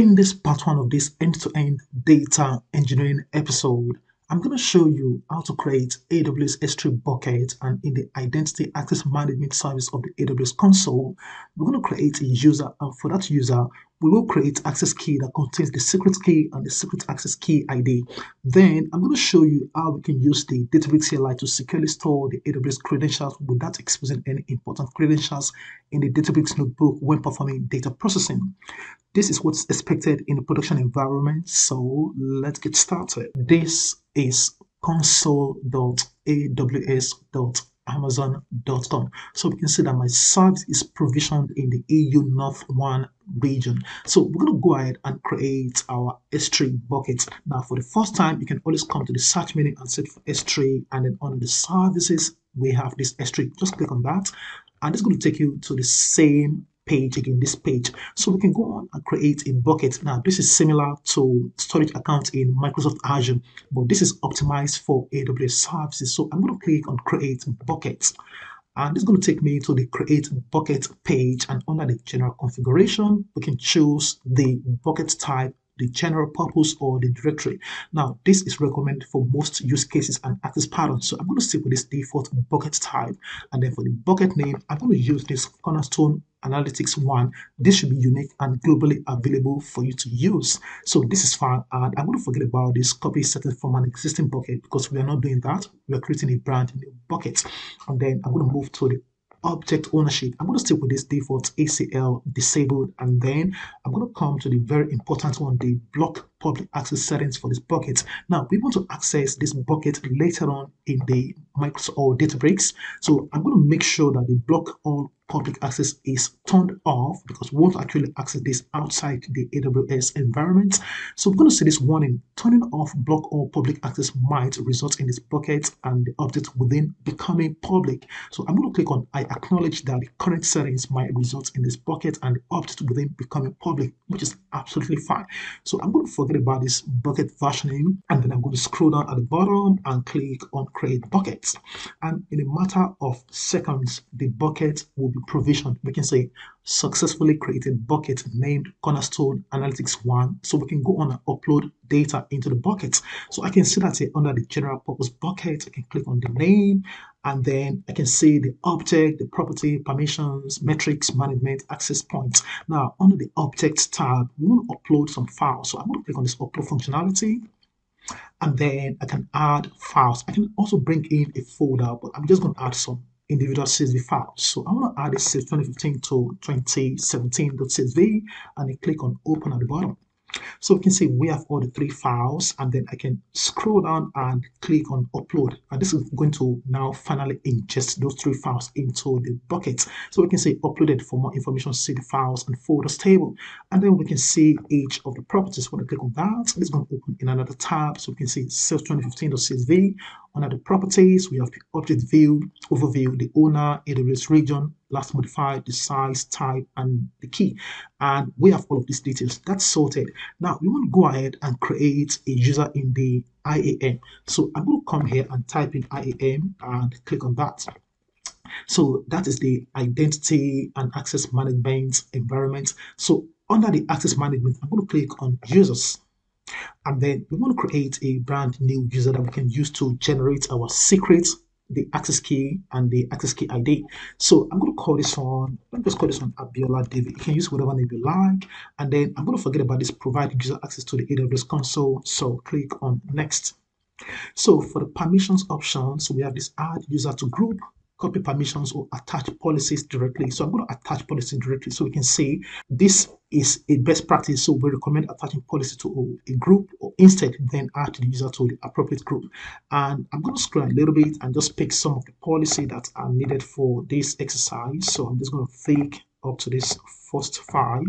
In this part one of this end-to-end data engineering episode, I'm going to show you how to create AWS S3 bucket and in the identity access management service of the AWS console, we're going to create a user and for that user, we will create access key that contains the secret key and the secret access key ID. Then I'm going to show you how we can use the Databricks CLI to securely store the AWS credentials without exposing any important credentials in the Databricks notebook when performing data processing. This is what's expected in the production environment. So let's get started. This is console.aws.amazon.com. So we can see that my service is provisioned in the EU North 1 region. So we're going to go ahead and create our S3 bucket. Now for the first time, you can always come to the search menu and search for S3 and then under the services, we have this S3. Just click on that and it's going to take you to the same page again this page so we can go on and create a bucket now this is similar to storage account in microsoft azure but this is optimized for aws services so i'm going to click on create bucket and is going to take me to the create bucket page and under the general configuration we can choose the bucket type the general purpose or the directory. Now, this is recommended for most use cases and access patterns. So I'm going to stick with this default bucket type. And then for the bucket name, I'm going to use this Cornerstone Analytics 1. This should be unique and globally available for you to use. So this is fine. And I'm going to forget about this copy setting from an existing bucket because we are not doing that. We are creating a brand new bucket. And then I'm going to move to the object ownership. I'm going to stick with this default ACL disabled and then I'm going to come to the very important one, the block public access settings for this bucket. Now we want to access this bucket later on in the Microsoft Databricks. So I'm going to make sure that the block all public access is turned off because we won't actually access this outside the AWS environment. So we're going to see this warning, turning off block all public access might result in this bucket and the object within becoming public. So I'm going to click on I acknowledge that the current settings might result in this bucket and the object within becoming public, which is absolutely fine. So I'm going to forget about this bucket versioning and then I'm going to scroll down at the bottom and click on create buckets. And in a matter of seconds, the bucket will be provisioned. We can say successfully created bucket named Cornerstone Analytics 1. So we can go on and upload data into the bucket. So I can see that here under the general purpose bucket, I can click on the name and then I can see the object, the property, permissions, metrics, management, access points. Now under the objects tab, we want to upload some files. So I'm going to click on this upload functionality and then I can add files. I can also bring in a folder, but I'm just going to add some individual CSV files. So I'm going to add this 2015 to 2017.csv and then click on open at the bottom. So we can see we have all the three files and then I can scroll down and click on upload. And this is going to now finally ingest those three files into the bucket. So we can say uploaded for more information, see the files and folders table. And then we can see each of the properties. When I click on that, it's going to open in another tab. So we can see sales 2015.csv. Under the properties, we have the object view, overview, the owner, AWS region, last modified, the size, type, and the key. And we have all of these details. That's sorted. Now we want to go ahead and create a user in the IAM. So I'm going to come here and type in IAM and click on that. So that is the identity and access management environment. So under the access management, I'm going to click on users. And then we want to create a brand new user that we can use to generate our secret the access key and the access key ID. So I'm going to call this one, let me just call this one Abiola David. You can use whatever name you like. And then I'm going to forget about this provide user access to the AWS console. So click on next. So for the permissions option, so we have this add user to group copy permissions or attach policies directly. So I'm going to attach policy directly so we can see this is a best practice. So we recommend attaching policy to a group or instead then add the user to the appropriate group. And I'm going to scroll a little bit and just pick some of the policy that are needed for this exercise. So I'm just going to click up to this first five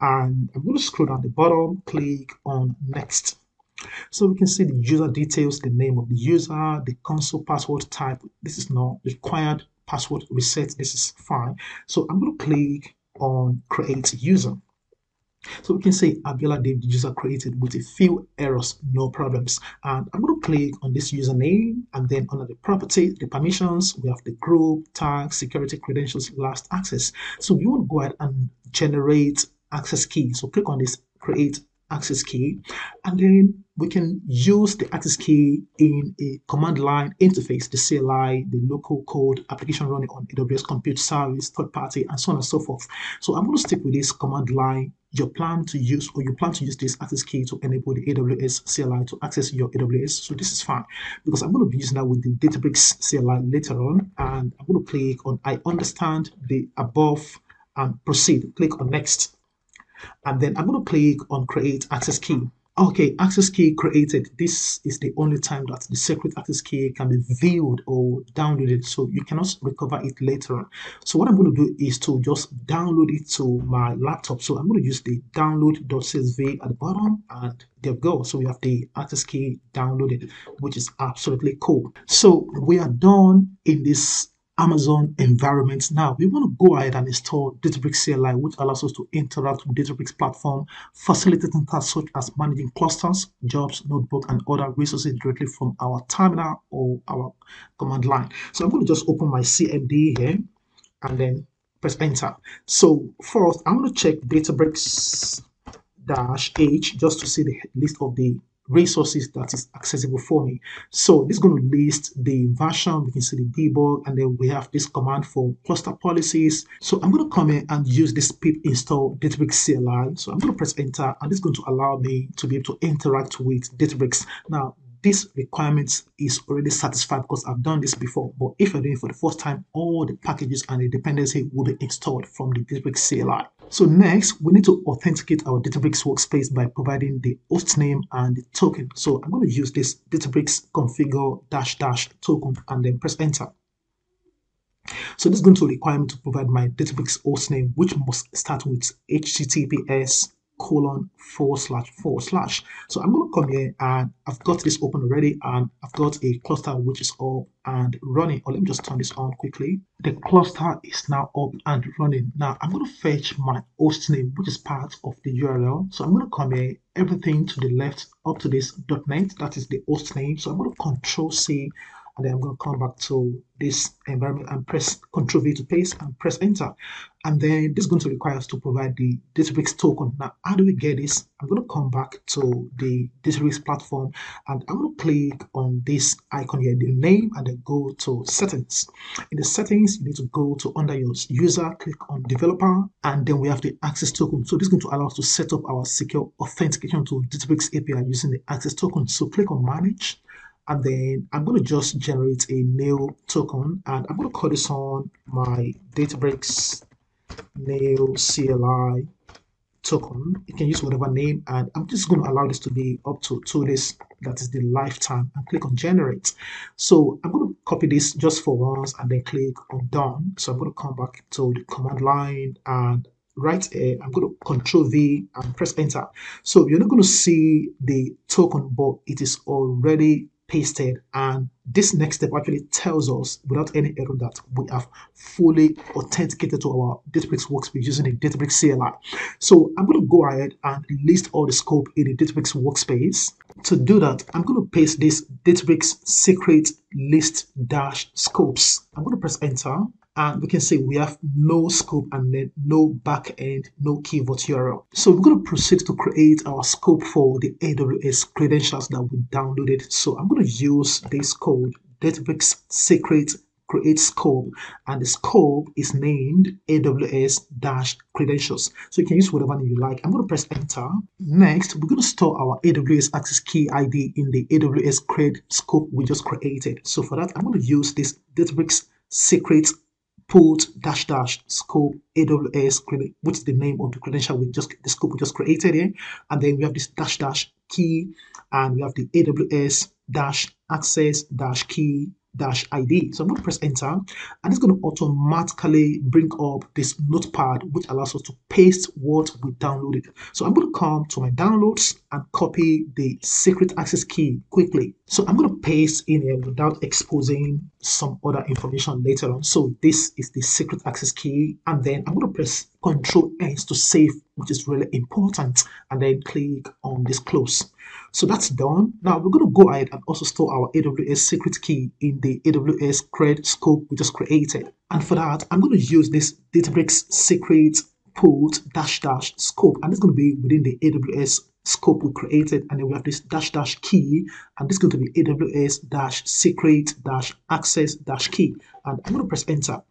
and I'm going to scroll down the bottom, click on next. So we can see the user details, the name of the user, the console password type. This is not required password reset. This is fine. So I'm going to click on create user. So we can say Abiola the user created with a few errors, no problems. And I'm going to click on this username and then under the property, the permissions, we have the group, tag, security credentials, last access. So we want to go ahead and generate access key. So click on this create access key and then we can use the access key in a command line interface, the CLI, the local code application running on AWS Compute Service, third party, and so on and so forth. So I'm going to stick with this command line. You plan to use or you plan to use this access key to enable the AWS CLI to access your AWS. So this is fine because I'm going to be using that with the Databricks CLI later on. And I'm going to click on I understand the above and proceed. Click on next. And then I'm going to click on create access key. Okay, access key created. This is the only time that the secret access key can be viewed or downloaded, so you cannot recover it later on. So what I'm going to do is to just download it to my laptop. So I'm going to use the download.csv at the bottom and there we go. So we have the access key downloaded, which is absolutely cool. So we are done in this Amazon environment. Now we want to go ahead and install Databricks CLI, which allows us to interact with Databricks platform, facilitating tasks such as managing clusters, jobs, notebook, and other resources directly from our terminal or our command line. So I'm going to just open my CMD here and then press enter. So first, I'm going to check Databricks dash H just to see the list of the resources that is accessible for me. So this is going to list the version, we can see the debug, and then we have this command for cluster policies. So I'm going to come in and use this pip install Databricks CLI. So I'm going to press enter, and this is going to allow me to be able to interact with Databricks. Now, this requirement is already satisfied because I've done this before. But if you're doing it for the first time, all the packages and the dependency will be installed from the Databricks CLI. So next, we need to authenticate our Databricks workspace by providing the host name and the token. So I'm going to use this Databricks configure dash dash token and then press enter. So this is going to require me to provide my Databricks host name, which must start with HTTPS colon forward slash forward slash. So I'm going to come here and I've got this open already and I've got a cluster which is up and running. Or let me just turn this on quickly. The cluster is now up and running. Now I'm going to fetch my host name, which is part of the URL. So I'm going to come here, everything to the left up to this dot .NET, that is the host name. So I'm going to control C and then I'm going to come back to this environment and press Ctrl V to paste and press enter. And then this is going to require us to provide the Databricks token. Now, how do we get this? I'm going to come back to the Databricks platform and I'm going to click on this icon here, the name, and then go to settings. In the settings, you need to go to under your user, click on developer, and then we have the access token. So this is going to allow us to set up our secure authentication to Databricks API using the access token. So click on manage and then I'm going to just generate a new token and I'm going to call this on my Databricks nail CLI token. You can use whatever name and I'm just going to allow this to be up to two days that is the lifetime and click on generate. So I'm going to copy this just for once and then click on done. So I'm going to come back to the command line and right here i'm going to control v and press enter so you're not going to see the token but it is already pasted and this next step actually tells us without any error that we have fully authenticated to our Databricks workspace using the Databricks CLI. So I'm going to go ahead and list all the scope in the Databricks workspace. To do that, I'm going to paste this Databricks secret list dash scopes. I'm going to press enter and we can say we have no scope and then no backend, no key vault URL. So we're going to proceed to create our scope for the AWS credentials that we downloaded. So I'm going to use this code, Databricks secret create scope and the scope is named AWS dash credentials. So you can use whatever name you like. I'm going to press enter. Next, we're going to store our AWS access key ID in the AWS cred scope we just created. So for that, I'm going to use this Databricks secret put dash dash scope AWS which is the name of the credential we just the scope we just created here, and then we have this dash dash key, and we have the AWS dash access dash key dash ID. So I'm going to press enter and it's going to automatically bring up this notepad which allows us to paste what we downloaded. So I'm going to come to my downloads and copy the secret access key quickly. So I'm going to paste in here without exposing some other information later on. So this is the secret access key and then I'm going to press Control S to save which is really important and then click on this close. So that's done. Now we're going to go ahead and also store our AWS secret key in the AWS cred scope we just created. And for that, I'm going to use this Databricks secret put dash dash scope and it's going to be within the AWS scope we created and then we have this dash dash key and this is going to be AWS dash secret dash access dash key and I'm going to press enter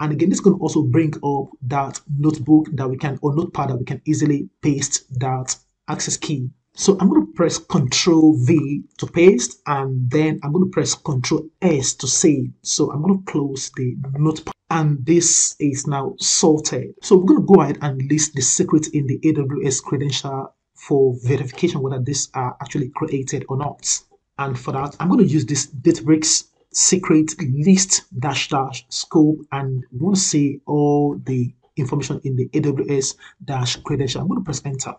and again this is going to also bring up that notebook that we can or notepad that we can easily paste that access key so I'm going to press Control V to paste and then I'm going to press Control S to save. So I'm going to close the notepad and this is now sorted. So we're going to go ahead and list the secret in the AWS credential for verification whether these are actually created or not. And for that, I'm going to use this Databricks secret list dash dash scope and we want to see all the information in the AWS dash credential. I'm going to press enter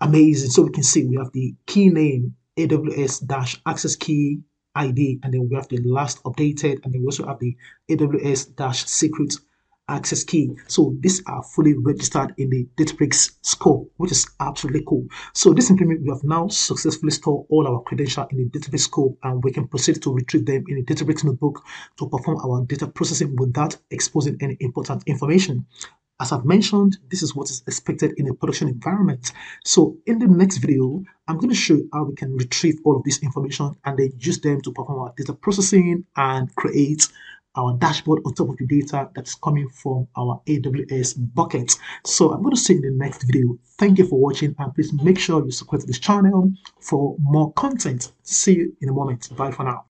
amazing. So we can see we have the key name AWS dash access key ID, and then we have the last updated, and then we also have the AWS secret access key. So these are fully registered in the Databricks scope, which is absolutely cool. So this simply means we have now successfully stored all our credentials in the Databricks scope and we can proceed to retrieve them in the Databricks notebook to perform our data processing without exposing any important information. As I've mentioned, this is what is expected in a production environment. So in the next video, I'm going to show you how we can retrieve all of this information and then use them to perform our data processing and create our dashboard on top of the data that's coming from our AWS bucket. So I'm going to see you in the next video. Thank you for watching and please make sure you subscribe to this channel for more content. See you in a moment. Bye for now.